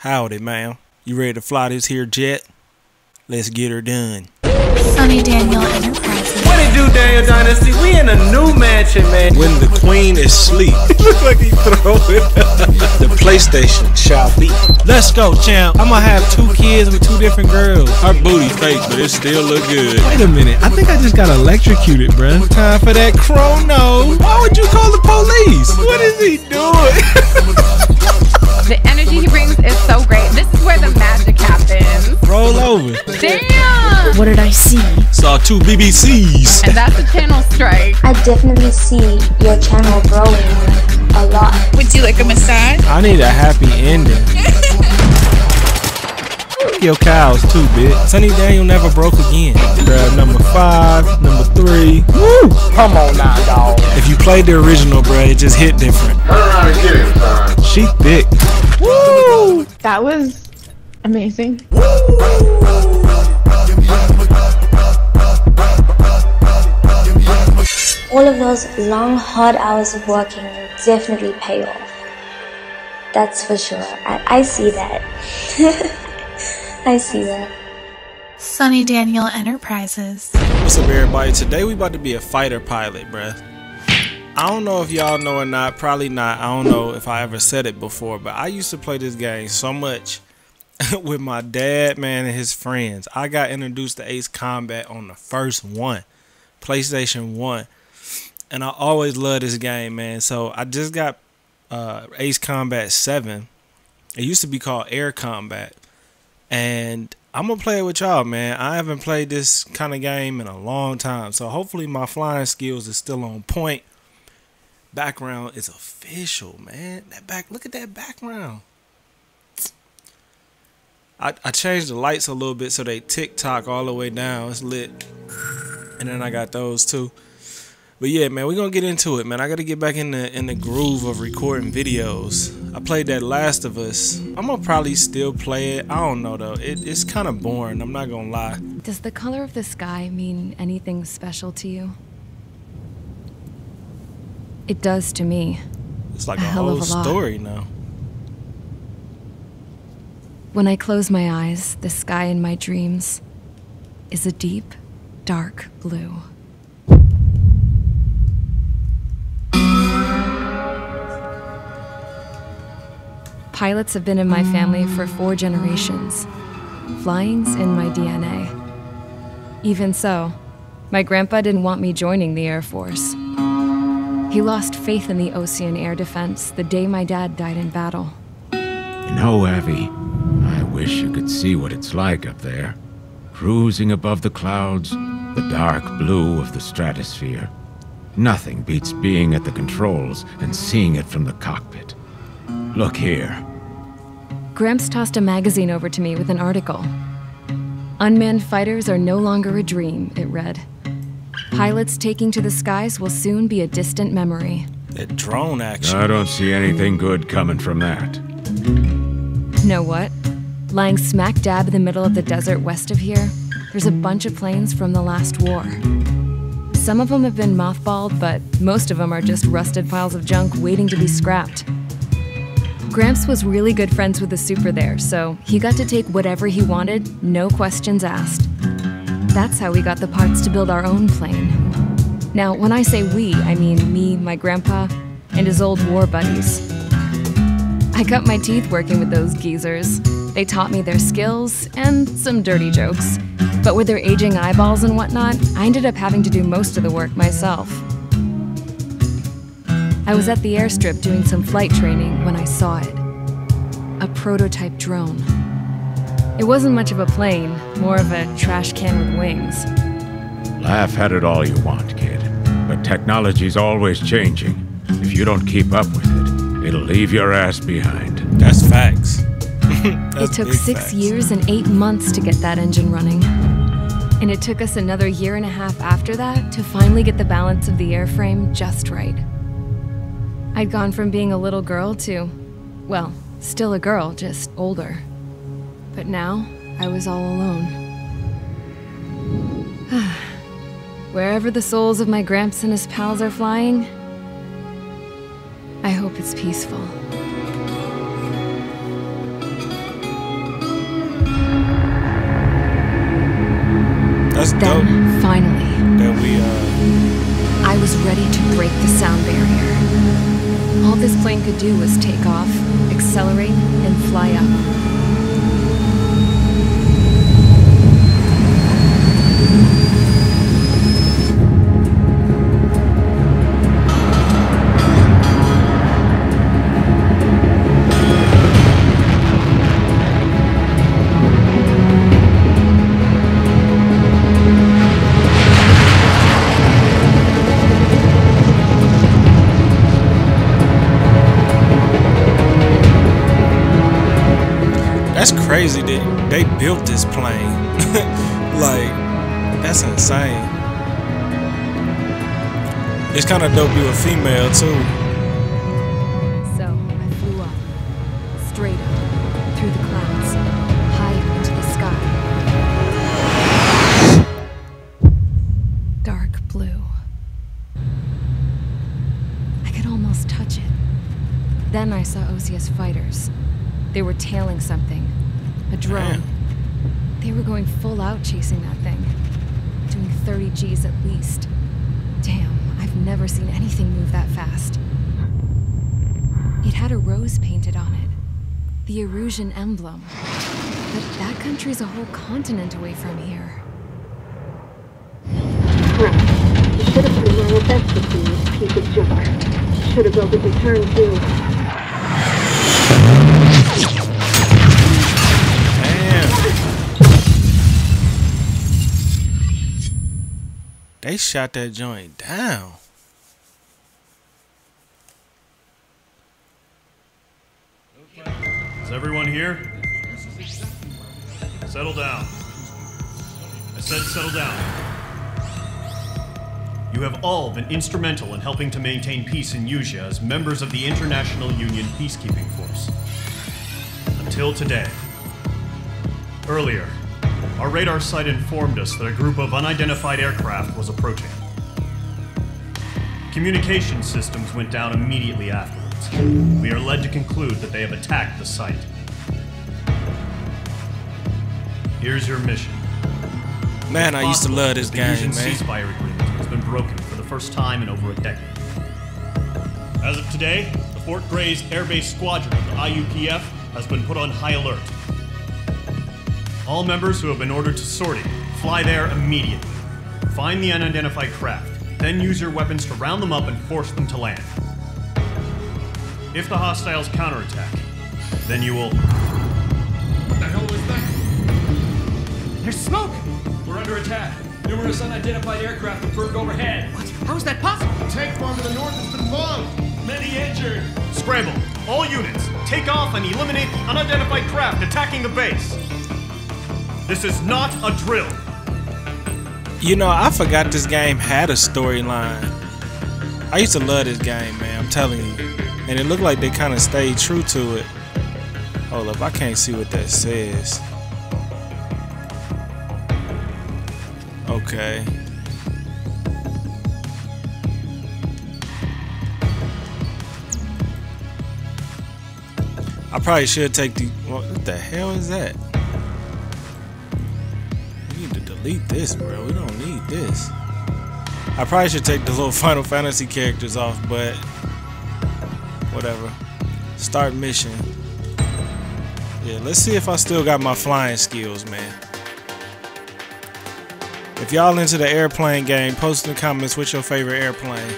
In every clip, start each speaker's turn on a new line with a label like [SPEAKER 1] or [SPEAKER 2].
[SPEAKER 1] Howdy, ma'am. You ready to fly this here jet? Let's get her done.
[SPEAKER 2] Sonny Daniel Enterprises.
[SPEAKER 3] What it do, Daniel Dynasty? We in a new mansion, man.
[SPEAKER 1] When the queen is asleep,
[SPEAKER 3] Look like he throw it.
[SPEAKER 1] the PlayStation shall be. Let's go, champ. I'm gonna have two kids with two different girls. Her booty fake, but it still look good.
[SPEAKER 4] Wait a minute, I think I just got electrocuted, bruh.
[SPEAKER 1] Time for that chrono. Why would you call the police? What is he doing?
[SPEAKER 5] The energy he brings is so great. This is where the magic happens.
[SPEAKER 1] Roll over.
[SPEAKER 5] Damn!
[SPEAKER 2] What did I see?
[SPEAKER 1] Saw two BBCs.
[SPEAKER 5] And that's a channel strike.
[SPEAKER 6] I definitely see your channel growing a lot.
[SPEAKER 7] Would you like a massage?
[SPEAKER 1] I need a happy ending. Your cows too, bitch. Sonny Daniel never broke again. Grab number five, number three. Woo!
[SPEAKER 3] Come on now, dog.
[SPEAKER 1] If you played the original, bruh, it just hit different. She thick.
[SPEAKER 5] Woo! That was amazing.
[SPEAKER 6] All of those long, hard hours of working will definitely pay off. That's for sure. I, I see that. I see that.
[SPEAKER 2] Sonny Daniel Enterprises.
[SPEAKER 1] What's up, everybody? Today we about to be a fighter pilot, bruh. I don't know if y'all know or not. Probably not. I don't know if I ever said it before, but I used to play this game so much with my dad, man, and his friends. I got introduced to Ace Combat on the first one, PlayStation 1. And I always loved this game, man. So I just got uh, Ace Combat 7. It used to be called Air Combat. And I'm gonna play it with y'all, man. I haven't played this kind of game in a long time, so hopefully my flying skills is still on point. Background is official, man. That back, look at that background. I I changed the lights a little bit so they tick tock all the way down. It's lit, and then I got those too. But yeah, man, we're gonna get into it, man. I gotta get back in the in the groove of recording videos. I played that Last of Us. I'm gonna probably still play it. I don't know though. It, it's kind of boring. I'm not gonna lie.
[SPEAKER 8] Does the color of the sky mean anything special to you? It does to me.
[SPEAKER 1] It's like
[SPEAKER 8] A
[SPEAKER 1] a, whole
[SPEAKER 8] a
[SPEAKER 1] story now.
[SPEAKER 8] When I close my eyes, the sky in my dreams is a deep, dark blue. Pilots have been in my family for four generations. Flying's in my DNA. Even so, my grandpa didn't want me joining the Air Force. He lost faith in the Osean Air Defense the day my dad died in battle.
[SPEAKER 9] You know, Abby, I wish you could see what it's like up there. Cruising above the clouds, the dark blue of the stratosphere. Nothing beats being at the controls and seeing it from the cockpit. Look here.
[SPEAKER 8] Gramps tossed a magazine over to me with an article. Unmanned fighters are no longer a dream, it read. Pilots taking to the skies will soon be a distant memory.
[SPEAKER 1] That drone action.
[SPEAKER 9] I don't see anything good coming from that.
[SPEAKER 8] Know what? Lying smack dab in the middle of the desert west of here, there's a bunch of planes from the last war. Some of them have been mothballed, but most of them are just rusted piles of junk waiting to be scrapped. Gramps was really good friends with the super there, so he got to take whatever he wanted, no questions asked. That's how we got the parts to build our own plane. Now, when I say we, I mean me, my grandpa, and his old war buddies. I cut my teeth working with those geezers. They taught me their skills and some dirty jokes. But with their aging eyeballs and whatnot, I ended up having to do most of the work myself. I was at the airstrip doing some flight training when I saw it a prototype drone. It wasn't much of a plane, more of a trash can with wings.
[SPEAKER 9] Laugh at it all you want, kid. But technology's always changing. If you don't keep up with it, it'll leave your ass behind.
[SPEAKER 1] That's facts.
[SPEAKER 8] It took six
[SPEAKER 1] facts.
[SPEAKER 8] years and eight months to get that engine running. And it took us another year and a half after that to finally get the balance of the airframe just right. I'd gone from being a little girl to, well, still a girl, just older. But now, I was all alone. Wherever the souls of my Gramps and his pals are flying, I hope it's peaceful.
[SPEAKER 1] That's
[SPEAKER 8] then,
[SPEAKER 1] dope.
[SPEAKER 8] finally,
[SPEAKER 1] then we, uh...
[SPEAKER 8] I was ready to break the sound barrier. All this plane could do was take off, accelerate, and fly up.
[SPEAKER 1] Crazy that they built this plane. like, that's insane. It's kind of dope you a female too.
[SPEAKER 8] So I flew up, straight up, through the clouds, higher into the sky. Dark blue. I could almost touch it. Then I saw Osean fighters. They were tailing something. A drone. They were going full out chasing that thing. Doing 30 Gs at least. Damn, I've never seen anything move that fast. It had a rose painted on it. The Erusian emblem. But that country's a whole continent away from here.
[SPEAKER 7] Right. You should have put in my best to see this piece of junk. Should have built a return too.
[SPEAKER 1] They shot that joint down.
[SPEAKER 10] Is everyone here? Settle down. I said settle down. You have all been instrumental in helping to maintain peace in Usea as members of the International Union Peacekeeping Force. Until today. Earlier, our radar site informed us that a group of unidentified aircraft was approaching. Communication systems went down immediately afterwards. We are led to conclude that they have attacked the site. Here's your mission.
[SPEAKER 1] Man, I used to love this
[SPEAKER 10] the
[SPEAKER 1] game, man.
[SPEAKER 10] ceasefire agreement has been broken for the first time in over a decade. As of today, the Fort Grays Air Base Squadron of the IUPF has been put on high alert. All members who have been ordered to sortie, fly there immediately. Find the unidentified craft, then use your weapons to round them up and force them to land. If the hostiles counterattack, then you will.
[SPEAKER 11] What the hell was that? There's smoke! We're under attack. Numerous unidentified aircraft have confirmed overhead. What? How is that possible? The tank farm to the north has been bombed. Many injured.
[SPEAKER 10] Scramble! All units, take off and eliminate the unidentified craft attacking the base. This is not a drill.
[SPEAKER 1] You know, I forgot this game had a storyline. I used to love this game, man. I'm telling you. And it looked like they kind of stayed true to it. Hold up, I can't see what that says. Okay. I probably should take the. What the hell is that? Delete this, bro. We don't need this. I probably should take the little Final Fantasy characters off, but whatever. Start mission. Yeah, let's see if I still got my flying skills, man. If y'all into the airplane game, post in the comments what's your favorite airplane.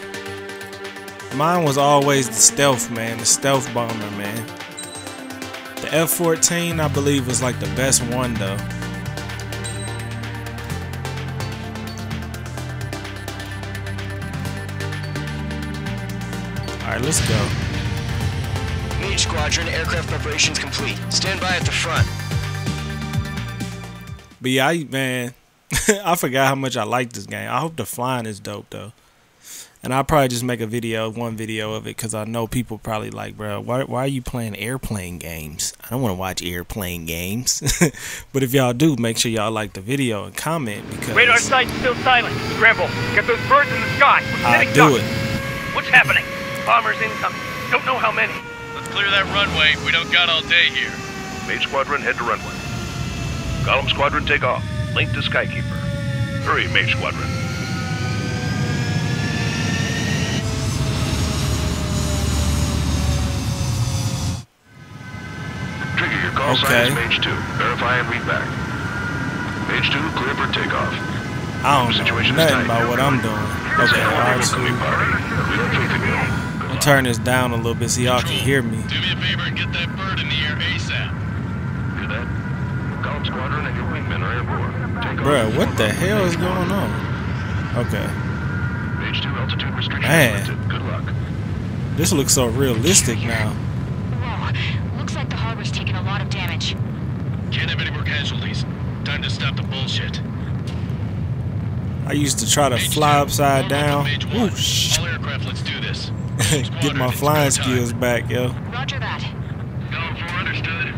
[SPEAKER 1] Mine was always the stealth, man. The stealth bomber, man. The F-14, I believe, was like the best one, though. Alright, let's go.
[SPEAKER 12] Mage Squadron, aircraft preparations complete. Stand by at the front.
[SPEAKER 1] But yeah, I, man, I forgot how much I like this game. I hope the flying is dope though. And I'll probably just make a video, one video of it, because I know people probably like, bro, why, why are you playing airplane games? I don't want to watch airplane games. but if y'all do, make sure y'all like the video and comment because
[SPEAKER 13] Radar site's still silent. Scramble. Get those birds in the sky.
[SPEAKER 1] I'll do
[SPEAKER 13] ducks.
[SPEAKER 1] it.
[SPEAKER 13] What's happening? Bombers incoming. Don't know how many.
[SPEAKER 14] Let's clear that runway. We don't got all day here.
[SPEAKER 15] Mage Squadron, head to runway. Golem Squadron, take off. Link to Skykeeper. Hurry, Mage Squadron. Trigger, your call sign
[SPEAKER 1] Okay.
[SPEAKER 15] is Mage 2. Verify and read back. Mage 2, clear for takeoff.
[SPEAKER 1] I don't know nothing about what I'm doing. Okay, R2. I'll turn this down a little bit so y'all can hear me.
[SPEAKER 14] Do me a favor and get that bird in the air ASAP.
[SPEAKER 15] Hear that? Squadron and your wingmen are airborne. Take
[SPEAKER 1] Bruh, what the hell is going on? Okay.
[SPEAKER 15] Mage 2, altitude restriction
[SPEAKER 1] Man.
[SPEAKER 15] Good luck.
[SPEAKER 1] This looks so realistic now.
[SPEAKER 16] Whoa, looks like the harbor's taken a lot of damage.
[SPEAKER 14] Can't have any more casualties. Time to stop the bullshit.
[SPEAKER 1] I used to try to fly upside down. Whoosh.
[SPEAKER 14] All aircraft, let's do this.
[SPEAKER 1] Get my flying skills back, yo.
[SPEAKER 16] Roger that.
[SPEAKER 14] Going for understood.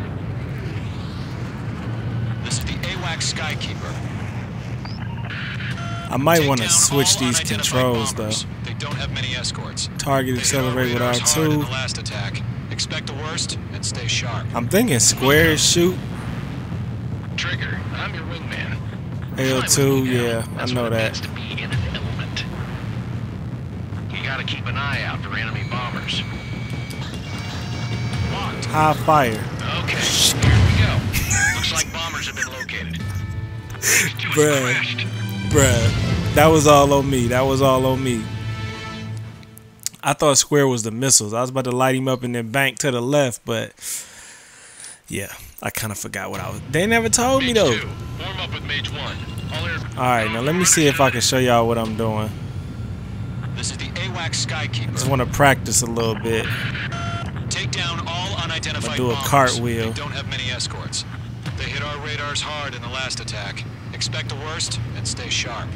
[SPEAKER 17] This is the AWAC Skykeeper.
[SPEAKER 1] I might want to switch these controls though.
[SPEAKER 17] They don't have many escorts.
[SPEAKER 1] Target accelerate with
[SPEAKER 17] Radars hard in the
[SPEAKER 1] R2.
[SPEAKER 17] last attack. Expect the worst and stay sharp.
[SPEAKER 1] I'm thinking square shoot.
[SPEAKER 14] Trigger, I'm your wingman.
[SPEAKER 1] L2, yeah, I know that.
[SPEAKER 14] To be in an element. Gotta keep an eye out for enemy bombers.
[SPEAKER 1] High fire.
[SPEAKER 14] Okay, here we go. Looks like bombers have been located.
[SPEAKER 1] Bruh. Bruh. That was all on me. That was all on me. I thought square was the missiles. I was about to light him up and then bank to the left, but yeah, I kind of forgot what I was. They never told me though.
[SPEAKER 14] Warm up with Mage 1. All air
[SPEAKER 1] All right, now let me see if I can show y'all what I'm doing.
[SPEAKER 17] This is the AWAC Skykeeper.
[SPEAKER 1] Just want to practice a little bit.
[SPEAKER 17] Take down all unidentified
[SPEAKER 1] do a
[SPEAKER 17] bombers.
[SPEAKER 1] cartwheel.
[SPEAKER 17] They don't have many escorts. They hit our radars hard in the last attack. Expect the worst and stay sharp.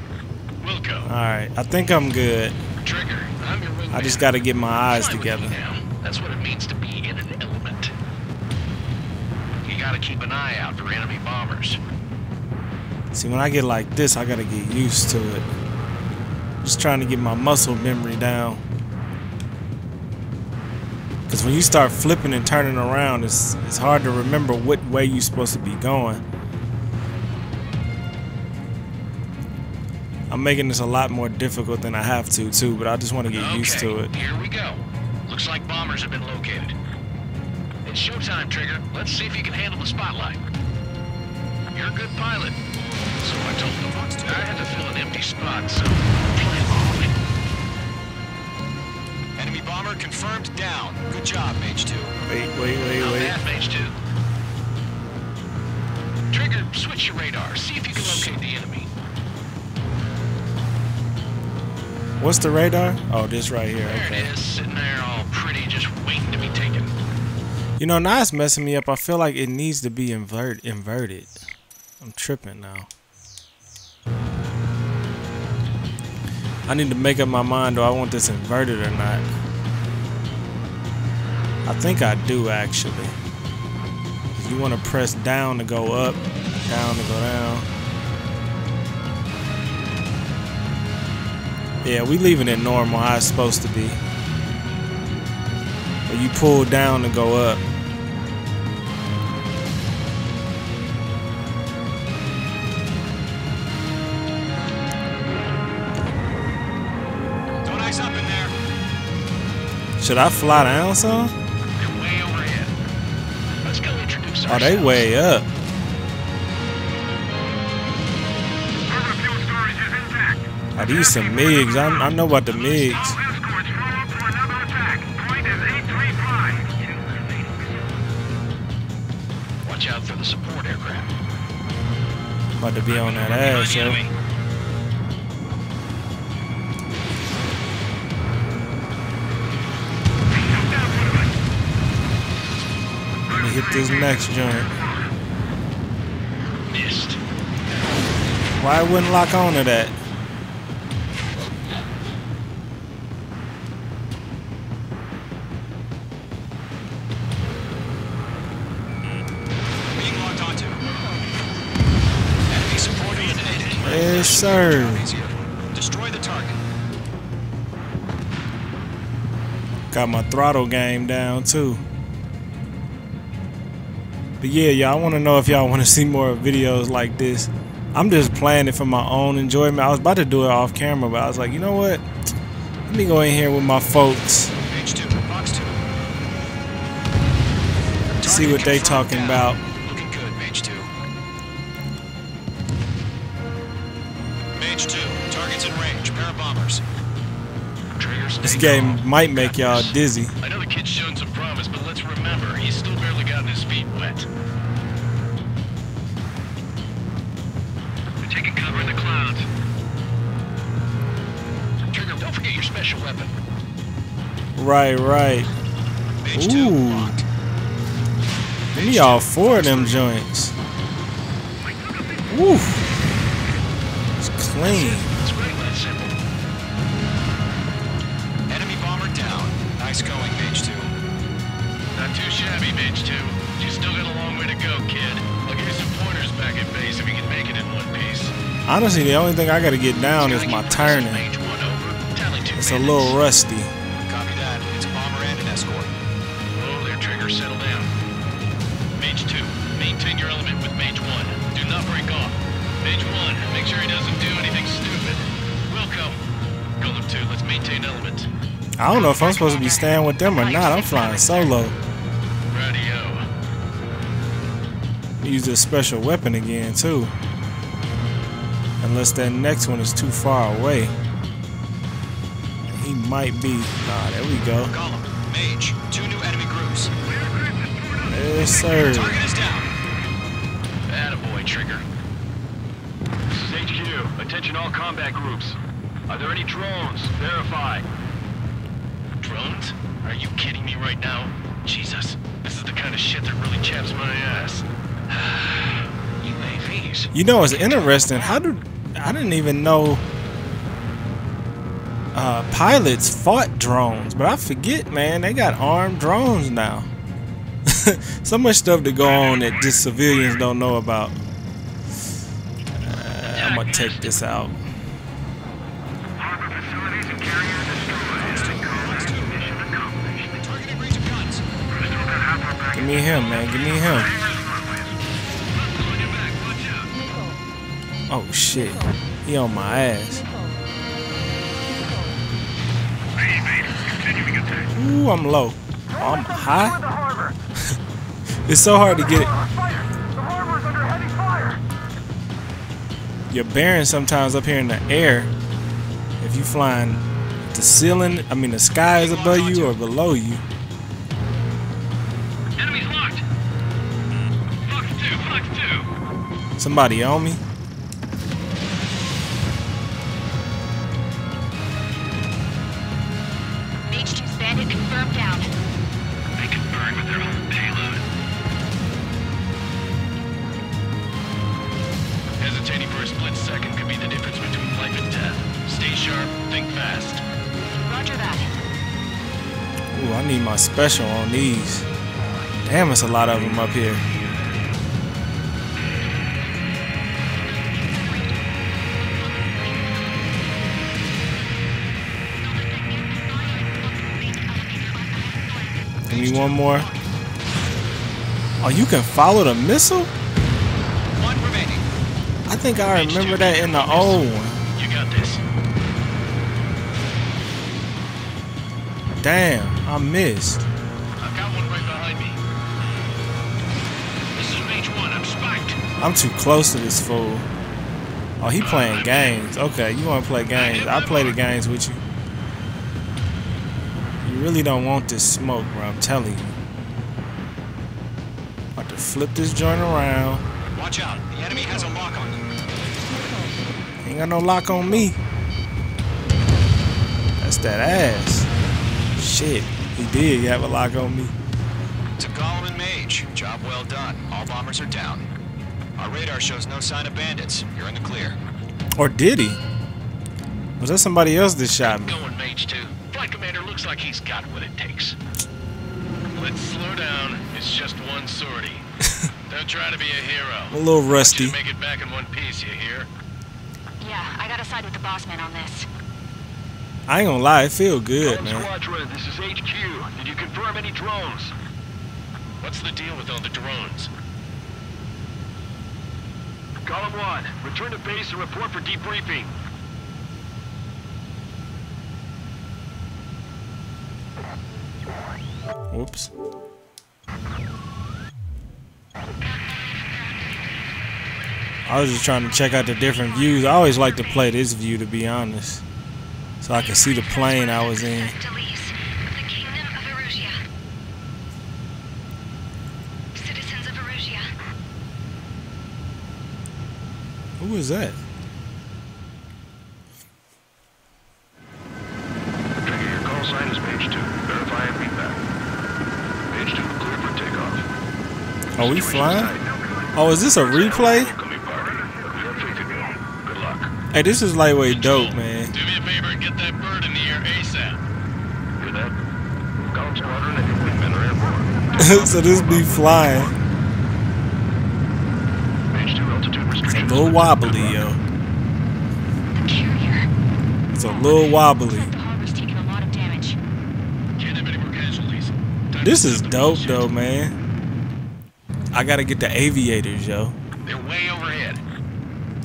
[SPEAKER 14] Wilco.
[SPEAKER 1] All right, I think I'm good.
[SPEAKER 14] Trigger, I'm your wingman.
[SPEAKER 1] I just got to get my eyes
[SPEAKER 14] Fly
[SPEAKER 1] together.
[SPEAKER 14] That's what it means to be in an element. You gotta keep an eye out for enemy bombers.
[SPEAKER 1] See, when I get like this, I gotta get used to it. Just trying to get my muscle memory down. Because when you start flipping and turning around, it's, it's hard to remember what way you're supposed to be going. I'm making this a lot more difficult than I have to, too, but I just want to get used to it.
[SPEAKER 14] Here we go. Looks like bombers have been located. It's showtime, Trigger. Let's see if you can handle the spotlight. You're a good pilot. So I told them. I had to fill an empty spot, so play along.
[SPEAKER 17] Enemy bomber confirmed down. Good job, Mage 2.
[SPEAKER 1] Wait, wait, wait,
[SPEAKER 14] Not
[SPEAKER 1] wait.
[SPEAKER 14] bad, Mage 2. Trigger, switch your radar. See if you can locate the enemy.
[SPEAKER 1] What's the radar? Oh, this right here.
[SPEAKER 14] There
[SPEAKER 1] Okay.
[SPEAKER 14] it is, sitting there all pretty, just waiting to be taken.
[SPEAKER 1] You know, now it's messing me up. I feel like it needs to be invert inverted. I'm tripping now. I need to make up my mind do I want this inverted or not. I think I do actually. You want to press down to go up, down to go down. Yeah, we leaving it normal how it's supposed to be. But you pull down to go up.
[SPEAKER 17] Don't up in there.
[SPEAKER 1] Should I fly down some?
[SPEAKER 14] They're way overhead. Let's go introduce
[SPEAKER 1] Oh, they way up. Are oh, these some MiGs? I, I know about the MiGs.
[SPEAKER 14] Watch out for the support aircraft.
[SPEAKER 1] About to be on that ass, yo. Hit this next joint.
[SPEAKER 14] Missed.
[SPEAKER 1] Why wouldn't lock on to that?
[SPEAKER 17] Being locked onto. Enemy support eliminated.
[SPEAKER 1] Yes, sir.
[SPEAKER 17] Destroy the target.
[SPEAKER 1] Got my throttle game down too. But yeah, y'all, I want to know if y'all want to see more videos like this. I'm just playing it for my own enjoyment. I was about to do it off camera, but I was like, you know what? Let me go in here with my folks.
[SPEAKER 17] Two, two.
[SPEAKER 1] See what they talking about.
[SPEAKER 17] Looking good, Mage two. Mage two, targets in range, pair of bombers.
[SPEAKER 14] Trigger,
[SPEAKER 1] This game might make y'all dizzy.
[SPEAKER 14] I know the kid's shown some promise, but let's remember, he's still wet. We're taking cover in the clouds. Trigger, don't forget your special weapon.
[SPEAKER 1] Right, right. Ooh. Me all four of them joints. Woo. It's clean. Honestly, the only thing I gotta get down is my turning. It's a little rusty.
[SPEAKER 17] Copy that. It's bomber and an escort.
[SPEAKER 14] Oh, there, Trigger, settle down. Mage 2, maintain your element with Mage 1. Do not break off. Mage 1, make sure he doesn't do anything stupid. Wilco, Golem 2, let's maintain element.
[SPEAKER 1] I don't know if I'm supposed to be staying with them or not. I'm flying solo.
[SPEAKER 14] Radio.
[SPEAKER 1] Use this special weapon again too. Unless that next one is too far away. He might be. Nah, there we go.
[SPEAKER 17] Golem, Mage, two new enemy groups.
[SPEAKER 1] Yes, sir.
[SPEAKER 17] Target is down.
[SPEAKER 14] Attaboy, Trigger.
[SPEAKER 11] HQ. Attention all combat groups. Are there any drones? Verify.
[SPEAKER 14] Drones? Are you kidding me right now? Jesus, this is the kind of shit that really chaps my ass. UAVs.
[SPEAKER 1] You know, it's interesting. How did I didn't even know uh, pilots fought drones, but I forget, man. They got armed drones now. so much stuff to go on that just civilians don't know about. Uh, I'm gonna take this out. Give me him, man. Give me him. Oh shit. He on my ass. Ooh, I'm low. Oh, I'm high. it's so hard to get it. Your bearing sometimes up here in the air. If you flying the ceiling, I mean the sky is above you or below you.
[SPEAKER 14] Enemies locked. Fox 2, Fox 2.
[SPEAKER 1] Somebody on me. Special on these. Damn, it's a lot of them up here. Give me one more. Oh, you can follow the missile?
[SPEAKER 17] One remaining.
[SPEAKER 1] I think I remember that in the old one.
[SPEAKER 14] You got this.
[SPEAKER 1] Damn, I missed.
[SPEAKER 14] I've got one right behind me. This is Mage 1. I'm spiked.
[SPEAKER 1] I'm too close to this fool. Oh, he uh, playing games. Okay, you want to play games. I play the games with you. You really don't want this smoke, bro. I'm telling you. About to flip this joint around.
[SPEAKER 17] Watch out. The enemy has a lock on you.
[SPEAKER 1] Ain't got no lock on me. That's that ass. Shit, did you have a lock on me.
[SPEAKER 17] To Golem and Mage. Job well done. All bombers are down. Our radar shows no sign of bandits. You're in the clear.
[SPEAKER 1] Or did he? Was that somebody else that shot me?
[SPEAKER 14] Going Mage 2. Flight Commander looks like he's got what it takes. Let's slow down. It's just one sortie. Don't try to be a hero.
[SPEAKER 1] A little
[SPEAKER 14] You
[SPEAKER 1] rusty.
[SPEAKER 14] make it back in one piece, you hear?
[SPEAKER 16] Yeah, I gotta side with the boss man on this.
[SPEAKER 1] I ain't gonna lie, it feel good, man.
[SPEAKER 11] Squadron, this is HQ. Did you confirm any drones?
[SPEAKER 14] What's the deal with all the drones?
[SPEAKER 15] Golem 1, return to base and report for debriefing.
[SPEAKER 1] Whoops. I was just trying to check out the different views. I always like to play this view, to be honest. So I can see the plane I was in. Who is that?
[SPEAKER 15] Trigger, your call sign is Mage 2. Verify and feedback. Mage 2, clear for takeoff.
[SPEAKER 1] Are we flying? Oh, is this a replay? Hey, this is lightweight dope, man.
[SPEAKER 14] Do me a favor and get that bird in the air ASAP.
[SPEAKER 15] Hear that? Golem Squadron and your wingmen are airborne.
[SPEAKER 1] so this be flying.
[SPEAKER 15] Mage 2, altitude
[SPEAKER 1] It's a little wobbly, yo. It's a little wobbly. This is dope, though, man. I gotta get the aviators, yo.
[SPEAKER 14] They're way overhead.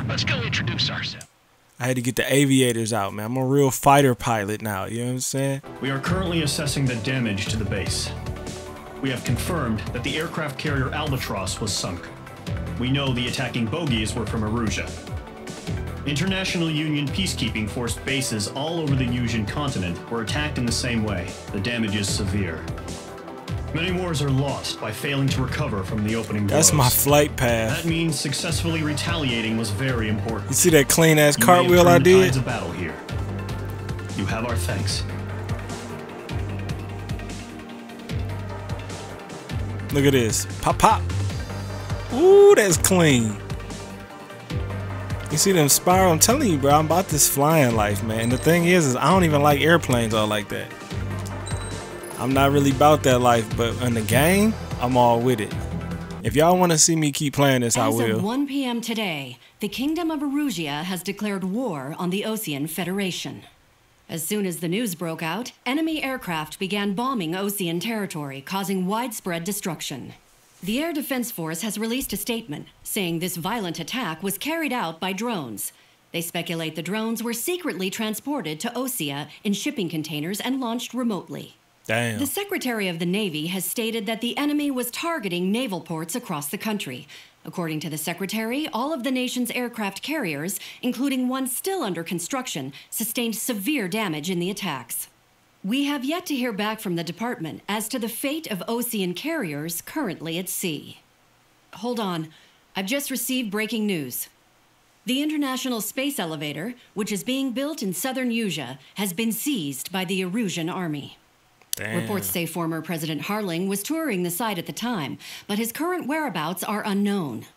[SPEAKER 14] Let's go introduce ourselves.
[SPEAKER 1] I had to get the aviators out, man. I'm a real fighter pilot now. You know what I'm saying?
[SPEAKER 10] We are currently assessing the damage to the base. We have confirmed that the aircraft carrier Albatross was sunk. We know the attacking bogies were from Erusia. International Union peacekeeping force bases all over the Usean continent were attacked in the same way. The damage is severe. Many wars are lost by failing to recover from the opening
[SPEAKER 1] That's
[SPEAKER 10] blows.
[SPEAKER 1] my flight path.
[SPEAKER 10] That means successfully retaliating was very important.
[SPEAKER 1] You see that clean ass
[SPEAKER 10] You may have
[SPEAKER 1] cartwheel I did?
[SPEAKER 10] tides of battle here. You have our thanks.
[SPEAKER 1] Look at this. Pop, pop. Ooh, that's clean. You see them spiral? I'm telling you, bro, I'm about this flying life, man. The thing is, is I don't even like airplanes all like that. I'm not really about that life, but in the game, I'm all with it. If y'all want to see me keep playing this, I
[SPEAKER 18] As
[SPEAKER 1] will.
[SPEAKER 18] of 1 p.m. today, the Kingdom of Erusia has declared war on the Osean Federation. As soon as the news broke out, enemy aircraft began bombing Osean territory, causing widespread destruction. The Air Defense Force has released a statement saying this violent attack was carried out by drones. They speculate the drones were secretly transported to Osea in shipping containers and launched remotely.
[SPEAKER 1] Damn.
[SPEAKER 18] The Secretary of the Navy has stated that the enemy was targeting naval ports across the country. According to the Secretary, all of the nation's aircraft carriers, including one still under construction, sustained severe damage in the attacks. We have yet to hear back from the department as to the fate of Osean carriers currently at sea. Hold on, I've just received breaking news. The International Space Elevator, which is being built in southern Usea, has been seized by the Erusian army.
[SPEAKER 1] Damn.
[SPEAKER 18] Reports say former President Harling was touring the site at the time, but his current whereabouts are unknown.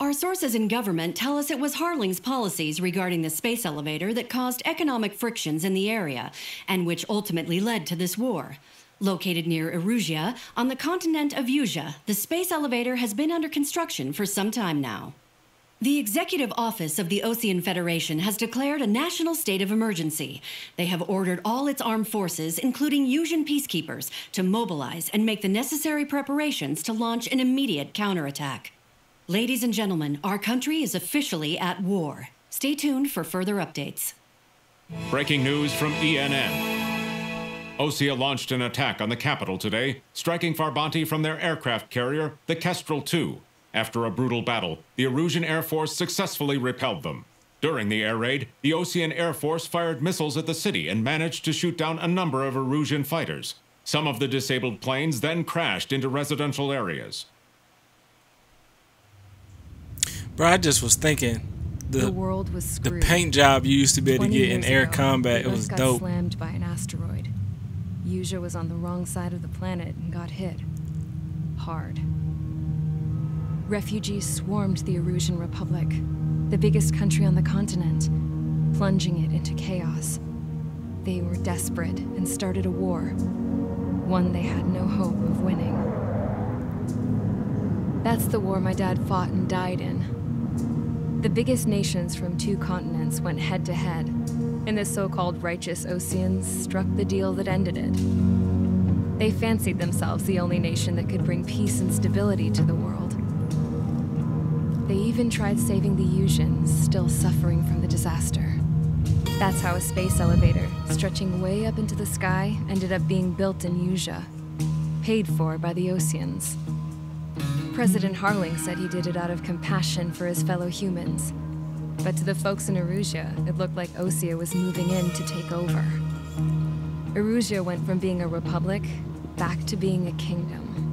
[SPEAKER 18] Our sources in government tell us it was Harling's policies regarding the space elevator that caused economic frictions in the area, and which ultimately led to this war. Located near Erusia, on the continent of Usea, the space elevator has been under construction for some time now. The Executive Office of the Osean Federation has declared a national state of emergency. They have ordered all its armed forces, including Usean peacekeepers, to mobilize and make the necessary preparations to launch an immediate counterattack. Ladies and gentlemen, our country is officially at war. Stay tuned for further updates.
[SPEAKER 19] Breaking news from ENN. Osea launched an attack on the capital today, striking Farbanti from their aircraft carrier, the Kestrel II. After a brutal battle, the Erusian Air Force successfully repelled them. During the air raid, the Osean Air Force fired missiles at the city and managed to shoot down a number of Erusian fighters. Some of the disabled planes then crashed into residential areas.
[SPEAKER 1] Bro, I just was thinking. The,
[SPEAKER 8] The world was
[SPEAKER 1] the paint job you used to be able to get in air
[SPEAKER 8] ago,
[SPEAKER 1] combat, it
[SPEAKER 8] Earth
[SPEAKER 1] was
[SPEAKER 8] got
[SPEAKER 1] dope.
[SPEAKER 8] slammed by an asteroid. Usea was on the wrong side of the planet and got hit. Hard. Refugees swarmed the Erusian Republic, the biggest country on the continent, plunging it into chaos. They were desperate and started a war, one they had no hope of winning. That's the war my dad fought and died in. The biggest nations from two continents went head to head, and the so called righteous Oseans struck the deal that ended it. They fancied themselves the only nation that could bring peace and stability to the world. They even tried saving the Useans, still suffering from the disaster. That's how a space elevator, stretching way up into the sky, ended up being built in Usea, paid for by the Oseans. President Harling said he did it out of compassion for his fellow humans. But to the folks in Erusia, it looked like Osea was moving in to take over. Erusia went from being a republic back to being a kingdom.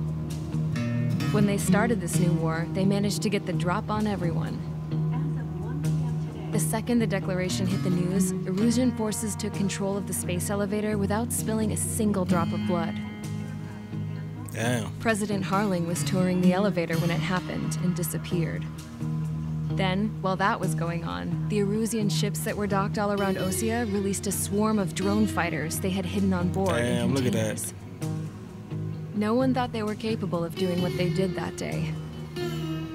[SPEAKER 8] When they started this new war, they managed to get the drop on everyone. The second the declaration hit the news, Erusian forces took control of the space elevator without spilling a single drop of blood.
[SPEAKER 1] Damn.
[SPEAKER 8] President Harling was touring the elevator when it happened and disappeared. Then, while that was going on, the Erusian ships that were docked all around Osea released a swarm of drone fighters they had hidden on board.
[SPEAKER 1] Damn, look at that.
[SPEAKER 8] No one thought they were capable of doing what they did that day.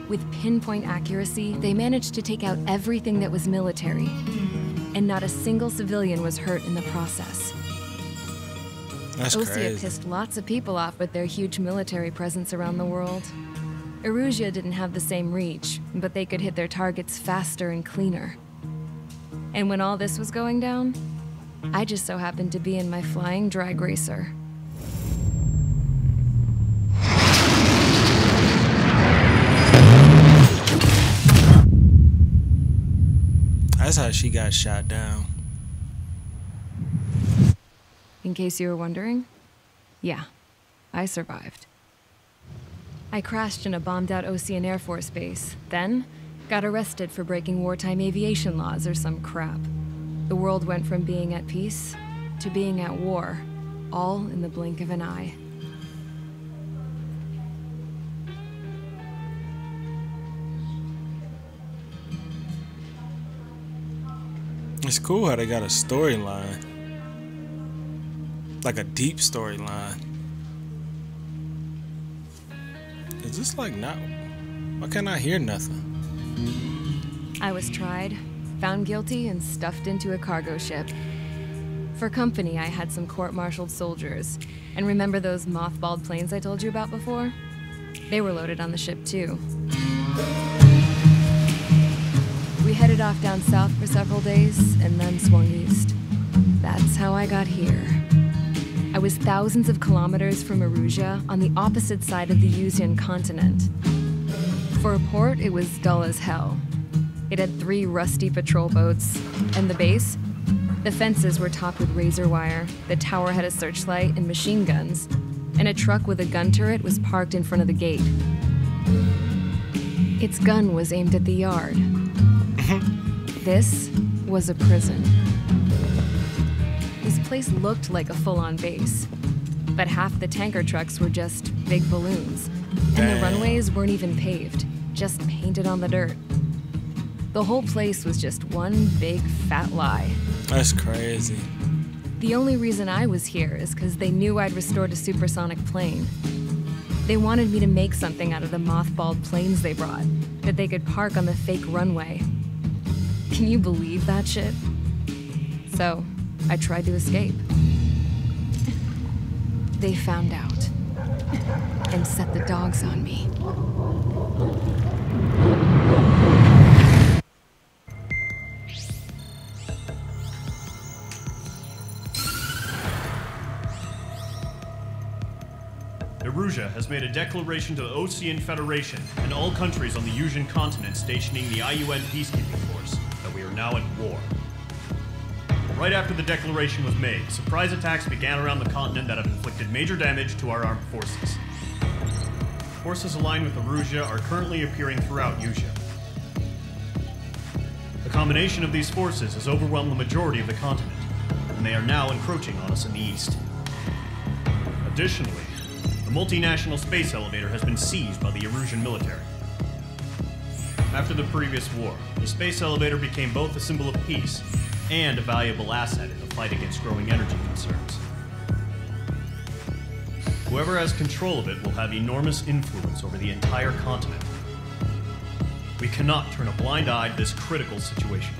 [SPEAKER 8] With pinpoint accuracy, they managed to take out everything that was military, and not a single civilian was hurt in the process.
[SPEAKER 1] That's
[SPEAKER 8] Osea
[SPEAKER 1] crazy.
[SPEAKER 8] pissed lots of people off with their huge military presence around the world. Erusia didn't have the same reach, but they could hit their targets faster and cleaner. And when all this was going down, I just so happened to be in my flying drag racer.
[SPEAKER 1] That's how she got shot down.
[SPEAKER 8] In case you were wondering, yeah, I survived. I crashed in a bombed out Osean Air Force base, then got arrested for breaking wartime aviation laws or some crap. The world went from being at peace to being at war, all in the blink of an eye.
[SPEAKER 1] It's cool how they got a storyline. Like a deep storyline. Is this like not. Why can't I hear nothing?
[SPEAKER 8] I was tried, found guilty, and stuffed into a cargo ship. For company, I had some court martialed soldiers. And remember those mothballed planes I told you about before? They were loaded on the ship, too. Headed off down south for several days and then swung east. That's how I got here. I was thousands of kilometers from Erusia on the opposite side of the Usean continent. For a port, it was dull as hell. It had three rusty patrol boats, and the base? The fences were topped with razor wire, the tower had a searchlight and machine guns, and a truck with a gun turret was parked in front of the gate. Its gun was aimed at the yard. Mm-hmm. this was a prison. This place looked like a full on base, but half the tanker trucks were just big balloons, and the runways weren't even paved, just painted on the dirt. The whole place was just one big fat lie.
[SPEAKER 1] That's crazy.
[SPEAKER 8] The only reason I was here is because they knew I'd restored a supersonic plane. They wanted me to make something out of the mothballed planes they brought that they could park on the fake runway. Can you believe that shit? So, I tried to escape. They found out and set the dogs on me.
[SPEAKER 10] Erusia has made a declaration to the Osean Federation and all countries on the Usean continent stationing the IUN peacekeeping now at war. Right after the declaration was made, surprise attacks began around the continent that have inflicted major damage to our armed forces. Forces aligned with Erusia are currently appearing throughout Usea. The combination of these forces has overwhelmed the majority of the continent, and they are now encroaching on us in the east. Additionally, the multinational space elevator has been seized by the Erusian military. After the previous war, the space elevator became both a symbol of peace and a valuable asset in the fight against growing energy concerns. Whoever has control of it will have enormous influence over the entire continent. We cannot turn a blind eye to this critical situation.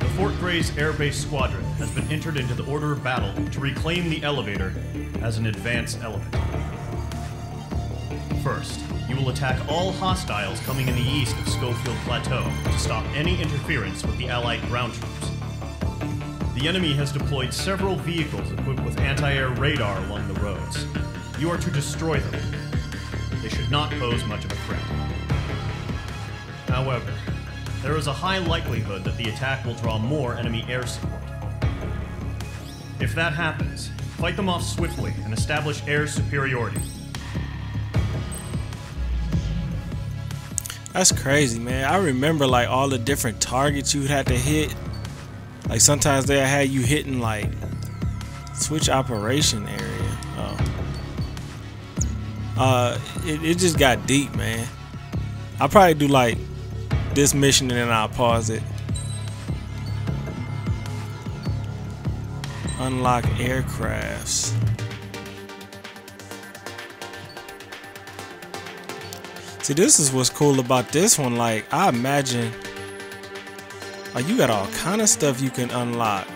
[SPEAKER 10] The Fort Grays Air Base Squadron has been entered into the order of battle to reclaim the elevator as an advance element. First, will attack all hostiles coming in the east of Schofield Plateau to stop any interference with the Allied ground troops. The enemy has deployed several vehicles equipped with anti-air radar along the roads. You are to destroy them. They should not pose much of a threat. However, there is a high likelihood that the attack will draw more enemy air support. If that happens, fight them off swiftly and establish air superiority.
[SPEAKER 1] That's crazy, man. I remember like all the different targets you had to hit. Like sometimes they had you hitting like switch operation area. Oh. Uh, it, it just got deep, man. I'll probably do like this mission and then I'll pause it. Unlock aircrafts. See, this is what's cool about this one. Like, I imagine, like, you got all kind of stuff you can unlock.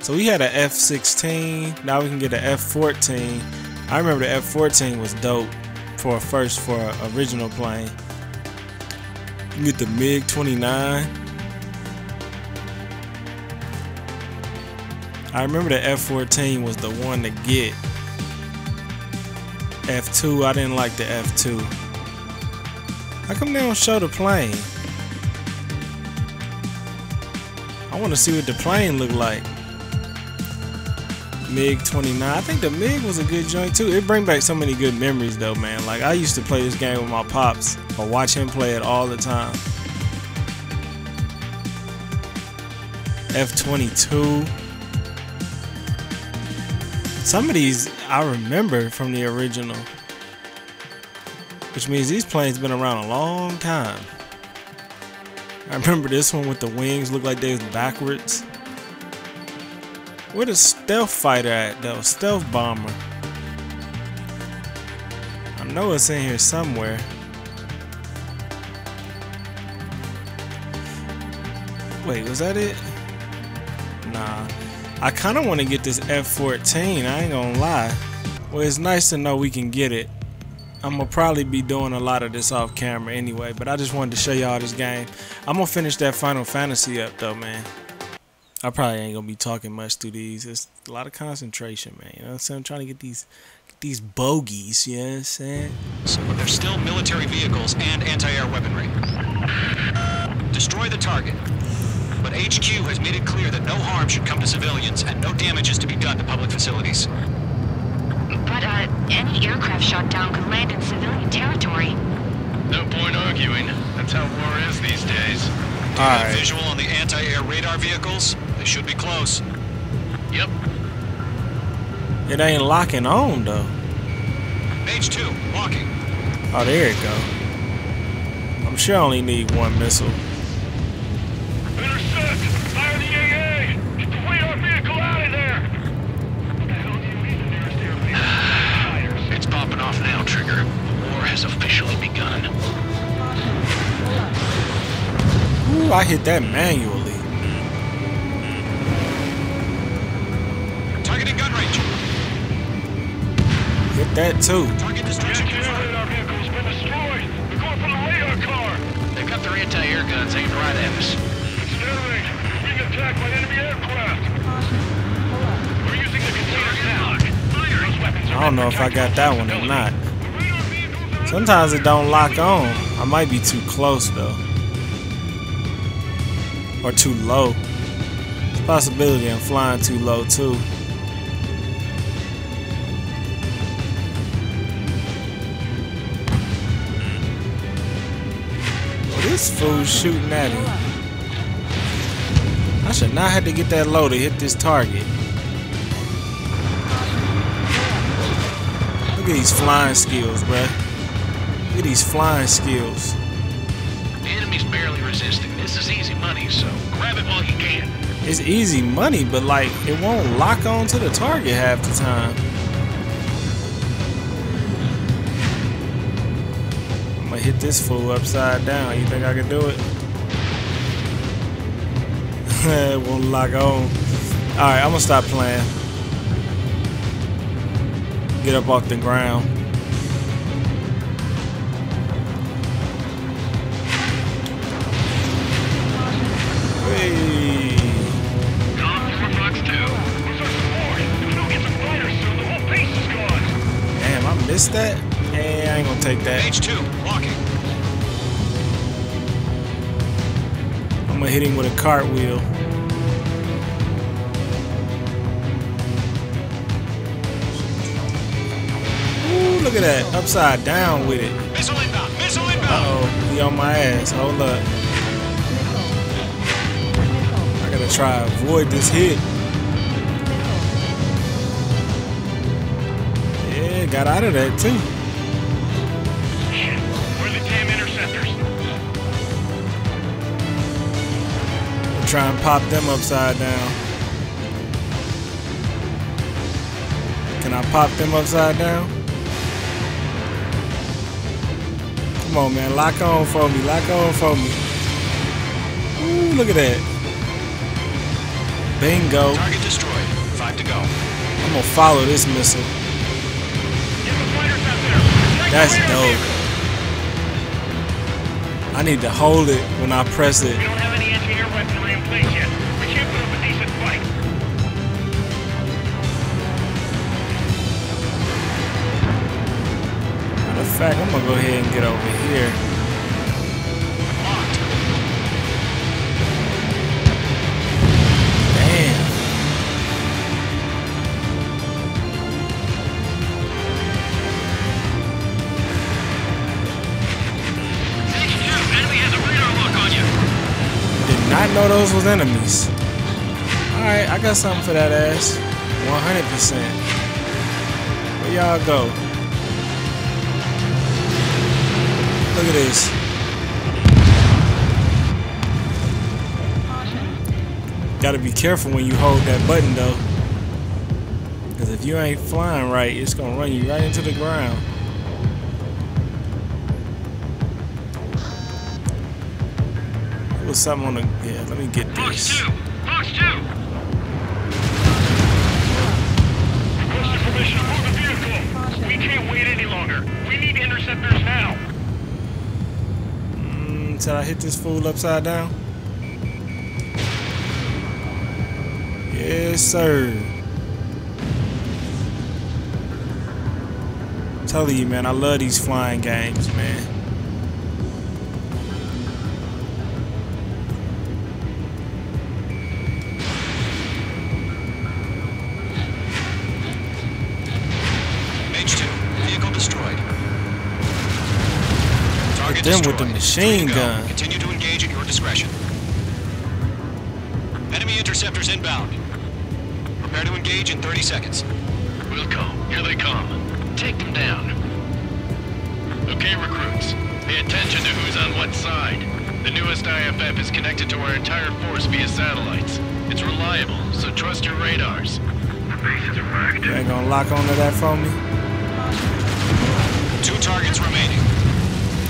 [SPEAKER 1] So we had an F-16. Now we can get an F-14. I remember the F-14 was dope for a first for an original plane. You get the MiG-29. I remember the F-14 was the one to get. F2, I didn't like the F2. How come they don't show the plane? I want to see what the plane looked like. MiG 29. I think the MiG was a good joint too. It bring back so many good memories though, man. Like I used to play this game with my pops or watch him play it all the time. F22. Some of these I remember from the original. Which means these planes been around a long time. I remember this one with the wings looked like they was backwards. Where the stealth fighter at though? Stealth bomber. I know it's in here somewhere. Wait, was that it? Nah. I kind of want to get this F-14. I ain't gonna lie. Well, it's nice to know we can get it. I'm gonna probably be doing a lot of this off camera anyway, but I just wanted to show y'all this game. I'm gonna finish that Final Fantasy up though, man. I probably ain't gonna be talking much through these. It's a lot of concentration, man. You know what I'm saying? I'm trying to get these get these bogeys, you know what I'm saying?
[SPEAKER 17] So there's still military vehicles and anti-air weaponry. Destroy the target. But HQ has made it clear that no harm should come to civilians and no damage is to be done to public facilities.
[SPEAKER 16] But, uh, any aircraft shot down could land in civilian territory.
[SPEAKER 14] No point arguing. That's how war is these days.
[SPEAKER 1] Alright.
[SPEAKER 17] Visual on the anti-air radar vehicles? They should be close.
[SPEAKER 14] Yep.
[SPEAKER 1] It ain't locking on though.
[SPEAKER 17] Mage 2, locking.
[SPEAKER 1] Oh, there it go. I'm sure I only need one missile.
[SPEAKER 14] Intercept! Fire the AA! Get the radar vehicle out of there! What the hell do you mean the nearest airfield?
[SPEAKER 12] It's popping off now, Trigger. The war has officially begun.
[SPEAKER 1] Ooh, I hit that manually.
[SPEAKER 17] Targeting gun range.
[SPEAKER 1] Hit that too.
[SPEAKER 17] Target destruction
[SPEAKER 14] The radar vehicle's been destroyed! They're going for the radar car!
[SPEAKER 12] They've got their anti-air guns aimed right at us.
[SPEAKER 14] It's their range. We're being attacked by enemy aircraft!
[SPEAKER 1] I don't know if I got that one or not. Sometimes it don't lock on. I might be too close though. Or too low. It's a possibility I'm flying too low too. This fool's shooting at him. I should not have to get that low to hit this target. Look at these flying skills, bruh. Look at these flying skills.
[SPEAKER 12] The enemy's barely resisting. This is easy money, so grab it while you can.
[SPEAKER 1] It's easy money, but like it won't lock on to the target half the time. I'm gonna hit this fool upside down. You think I can do it? it won't lock on. Alright, I'm gonna stop playing get up off the ground. Damn, I missed that? Hey, I ain't gonna take that.
[SPEAKER 17] H2, locking.
[SPEAKER 1] I'm gonna hit him with a cartwheel. That. Upside down with it.
[SPEAKER 17] Missile inbound, missile inbound.
[SPEAKER 1] Uh-oh, he on my ass. Hold up. I gotta try avoid this hit. Yeah, got out of that too.
[SPEAKER 13] Are the damn interceptors?
[SPEAKER 1] Try and pop them upside down. Can I pop them upside down? Come on, man. Lock on for me. Lock on for me. Ooh, look at that. Bingo.
[SPEAKER 17] Target destroyed. Five to go.
[SPEAKER 1] I'm gonna follow this missile. That's dope. I need to hold it when I press it.
[SPEAKER 13] We don't have any anti-air weaponry in place yet.
[SPEAKER 1] Fact, I'm gonna go ahead and get over here. Damn. Did not know those was enemies. Alright, I got something for that ass. 100%. Where y'all go? Look at this. Gotta be careful when you hold that button though. Cause if you ain't flying right, it's gonna run you right into the ground. There was something on the yeah, let me get this.
[SPEAKER 13] Fox 2! Requesting
[SPEAKER 1] I hit this fool upside down? Yes, sir. Telling you, man, I love these flying games, man.
[SPEAKER 17] Target
[SPEAKER 1] Hit them with the machine
[SPEAKER 17] Three to go.
[SPEAKER 1] gun.
[SPEAKER 17] Continue to engage at your discretion. Enemy interceptors inbound. Prepare to engage in 30 seconds.
[SPEAKER 14] Wilco, here they come. Take them down. Okay, recruits. Pay attention to who's on what side. The newest IFF is connected to our entire force via satellites. It's reliable, so trust your radars.
[SPEAKER 1] You ain't gonna lock onto that for me?
[SPEAKER 17] Two targets remaining.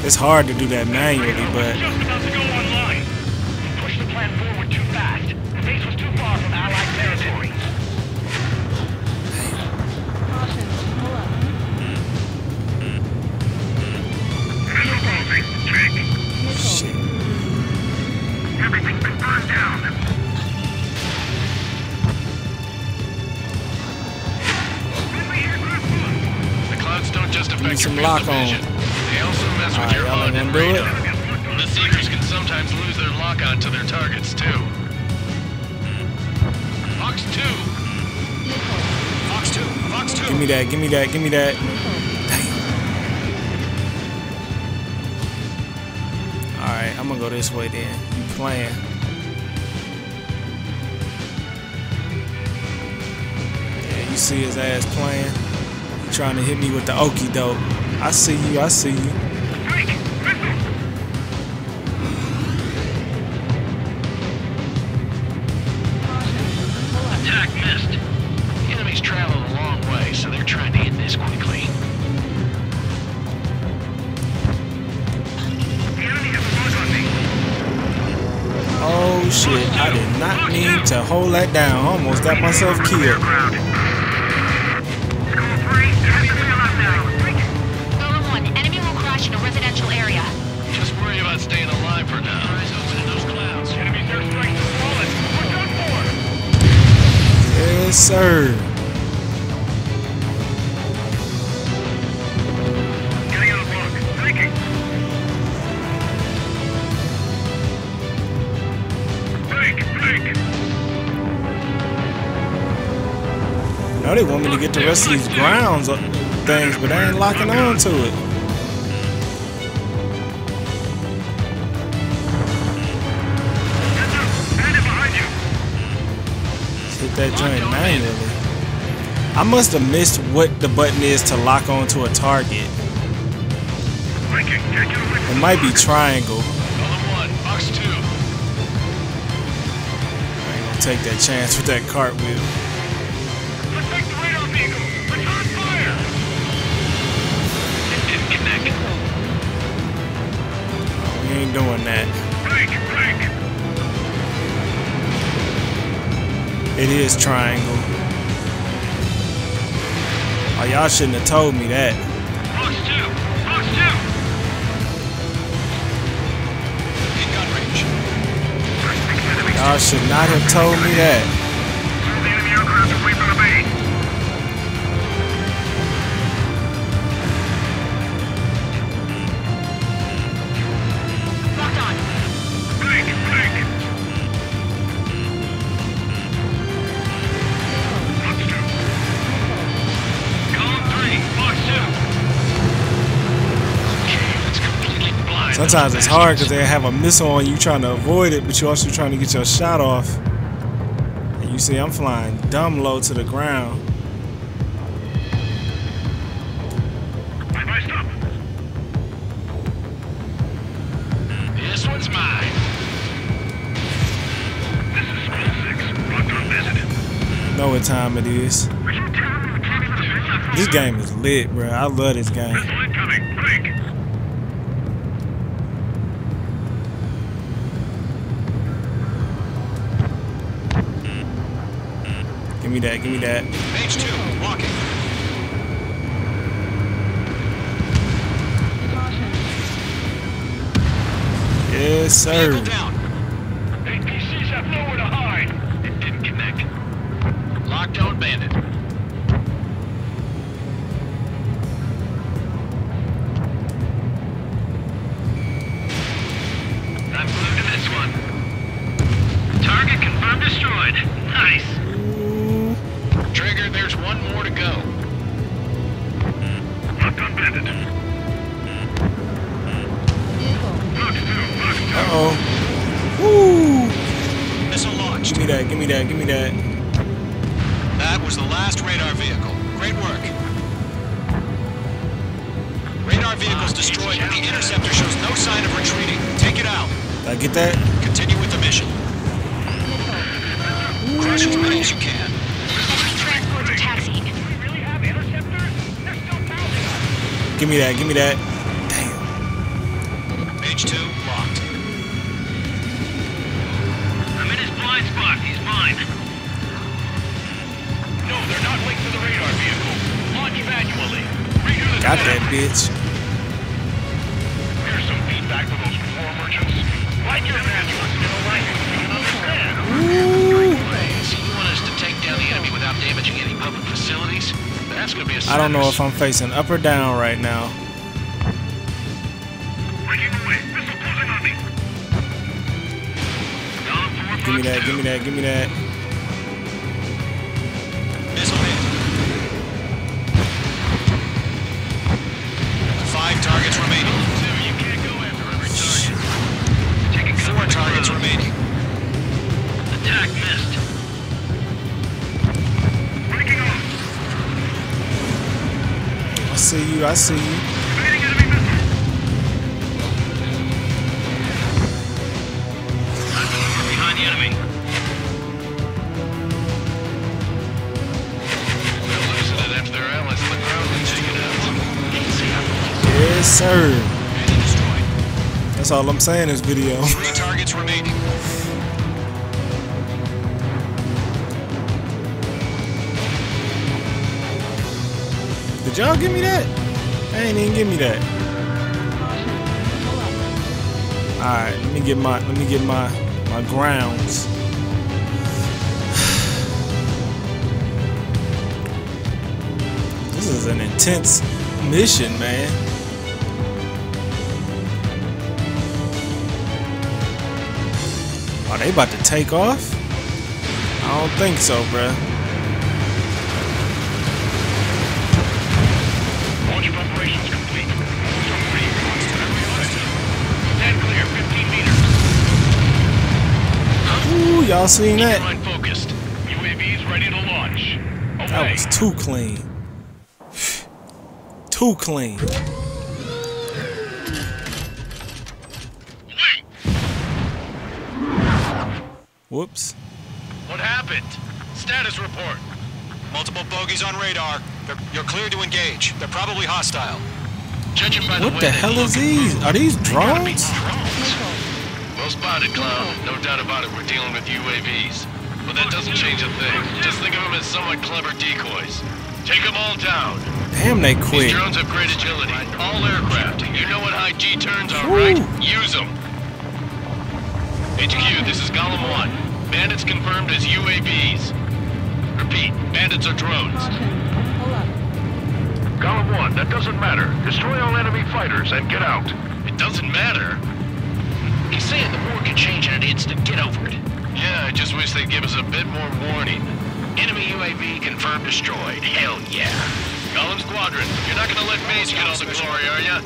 [SPEAKER 1] It's hard to do that manually, but
[SPEAKER 13] Just about to go online. We pushed the plan forward too fast. The base was too far from Allied territory.
[SPEAKER 1] shit.
[SPEAKER 13] Everything's been burned down.
[SPEAKER 14] The clouds don't just
[SPEAKER 1] Need some lock on. Alright,
[SPEAKER 14] your
[SPEAKER 1] y'all
[SPEAKER 14] HUD
[SPEAKER 1] ain't
[SPEAKER 14] and
[SPEAKER 1] gonna it?
[SPEAKER 14] The Seekers can sometimes lose their lock on to their targets, too. Fox 2!
[SPEAKER 17] Fox 2, Fox 2.
[SPEAKER 1] Give me that, give me that, give me that. Alright, I'm gonna go this way then. You playing. Yeah, you see his ass playing. He trying to hit me with the okey doke. I see you, I see you.
[SPEAKER 13] We're done for.
[SPEAKER 1] Yes, sir. Know they want me to get the rest of these grounds things, but they ain't locking on to it. Hit that joint manually. I must have missed what the button is to lock onto a target. It might be triangle. I ain't gonna take that chance with that cartwheel. Ain't doing that. It is triangle. Oh, y'all shouldn't have told me that.
[SPEAKER 14] Two. Two.
[SPEAKER 1] Y'all should not have told me that. Sometimes it's hard because they have a missile on you trying to avoid it, but you're also trying to get your shot off. And you see, I'm flying dumb low to the ground.
[SPEAKER 14] This one's mine.
[SPEAKER 1] Know what time it is. This game is lit, bro. I love this game. Give me that, give me that.
[SPEAKER 17] Mage two. Walking.
[SPEAKER 1] Yes, sir.
[SPEAKER 17] Vehicle down.
[SPEAKER 14] APCs have nowhere to hide. It didn't connect.
[SPEAKER 17] Lockdown bandit. Radar vehicle's destroyed, but the interceptor shows no sign of retreating. Take it out.
[SPEAKER 1] I get that?
[SPEAKER 17] Continue with the mission. Crush as many as you can.
[SPEAKER 16] Enemy transports are taxiing.
[SPEAKER 1] Give me that, give me that.
[SPEAKER 17] Damn. Mage two, locked.
[SPEAKER 14] I'm in his blind spot. He's mine. No, they're not linked to the radar vehicle. Launch manually. Redo the
[SPEAKER 1] Got that bitch. I don't know if I'm facing up or down right now. Give me that, give me that, give me that. See you, I see you. Yes, sir. That's all I'm saying in this video.
[SPEAKER 17] Three targets remaining.
[SPEAKER 1] Did y'all give me that? They ain't even give me that. Alright, let me get my let me get my my grounds. This is an intense mission, man. Are they about to take off? I don't think so, bruh. Woo, y'all seen that?
[SPEAKER 15] Focused. UAVs ready to launch.
[SPEAKER 1] That was too clean. Too clean. Whoops.
[SPEAKER 20] What happened? Status report.
[SPEAKER 17] Multiple bogeys on radar. They're, you're clear to engage. They're probably hostile.
[SPEAKER 20] Judging by the
[SPEAKER 1] What
[SPEAKER 20] way
[SPEAKER 1] the
[SPEAKER 20] they
[SPEAKER 1] hell is these? Are these drones?
[SPEAKER 14] Well spotted, Clown. No doubt about it, we're dealing with UAVs. But that doesn't change a thing. Just think of them as somewhat clever decoys. Take them all down.
[SPEAKER 1] Damn, they quick.
[SPEAKER 14] These drones have great agility. All aircraft. You know what high G turns are,
[SPEAKER 1] Woo.
[SPEAKER 14] right? Use them. HQ, this is Golem 1. Bandits confirmed as UAVs. Repeat, bandits are drones.
[SPEAKER 15] Golem 1, that doesn't matter. Destroy all enemy fighters and get out.
[SPEAKER 14] It doesn't matter.
[SPEAKER 20] He's saying the war could change in an instant. Get over it.
[SPEAKER 14] Yeah, I just wish they'd give us a bit more warning.
[SPEAKER 20] Enemy UAV confirmed destroyed. Hell yeah.
[SPEAKER 14] Golem Squadron, you're not gonna let base get all the glory, are ya?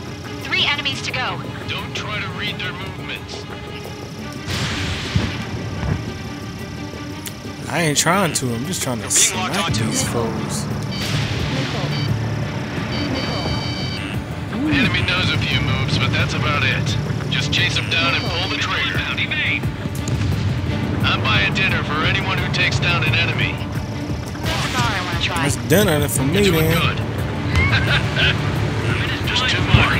[SPEAKER 16] Three enemies to go.
[SPEAKER 14] Don't try to read their movements.
[SPEAKER 1] I ain't trying to. I'm just trying to smack these foes.
[SPEAKER 14] The enemy knows a few moves, but that's about it. Just chase them down and pull the trigger. I'm buying dinner for anyone who takes down an enemy.
[SPEAKER 1] It's dinner for me then.
[SPEAKER 14] Just two more.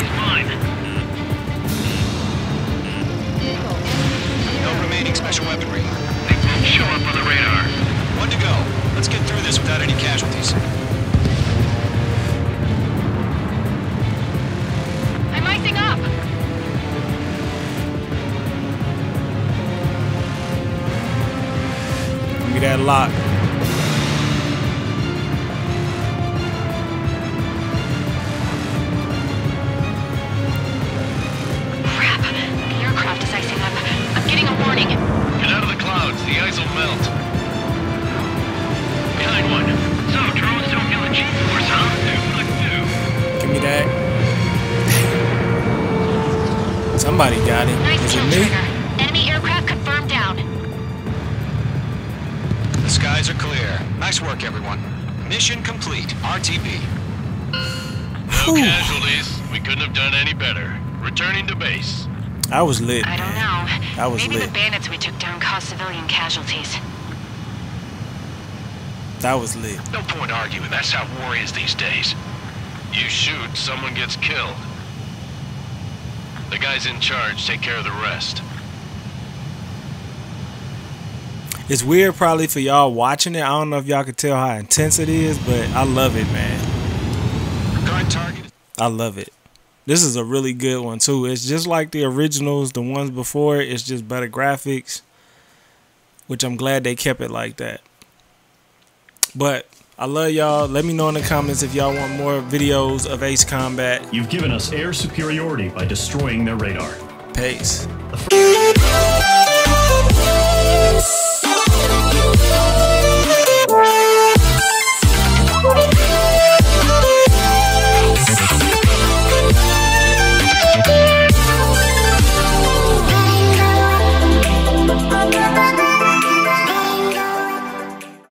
[SPEAKER 17] No remaining special weaponry.
[SPEAKER 20] They won't Show up on the radar.
[SPEAKER 17] One to go. Let's get through this without any casualties.
[SPEAKER 1] Me that lock.
[SPEAKER 16] Crap. The aircraft is icing up. I'm getting a warning.
[SPEAKER 14] Get out of the clouds. The ice will melt.
[SPEAKER 15] Behind one. So, drones don't feel the G-force, huh?
[SPEAKER 1] Give me that. Somebody got it.
[SPEAKER 16] Nice
[SPEAKER 1] Is it me?
[SPEAKER 16] Trigger.
[SPEAKER 17] Mission complete. RTB.
[SPEAKER 14] No casualties. We couldn't have done any better. Returning to base.
[SPEAKER 1] I was lit.
[SPEAKER 16] I don't know.
[SPEAKER 1] That was
[SPEAKER 16] Maybe
[SPEAKER 1] lit.
[SPEAKER 16] the bandits we took down caused civilian casualties.
[SPEAKER 1] That was lit.
[SPEAKER 20] No point arguing. That's how war is these days.
[SPEAKER 14] You shoot, someone gets killed. The guys in charge take care of the rest.
[SPEAKER 1] It's weird probably for y'all watching it. I don't know if y'all could tell how intense it is, but I love it, man. I love it. This is a really good one too. It's just like the originals, the ones before. It's just better graphics, which I'm glad they kept it like that. But I love y'all. Let me know in the comments if y'all want more videos of Ace Combat.
[SPEAKER 10] You've given us air superiority by destroying their radar.
[SPEAKER 1] Pace.
[SPEAKER 10] The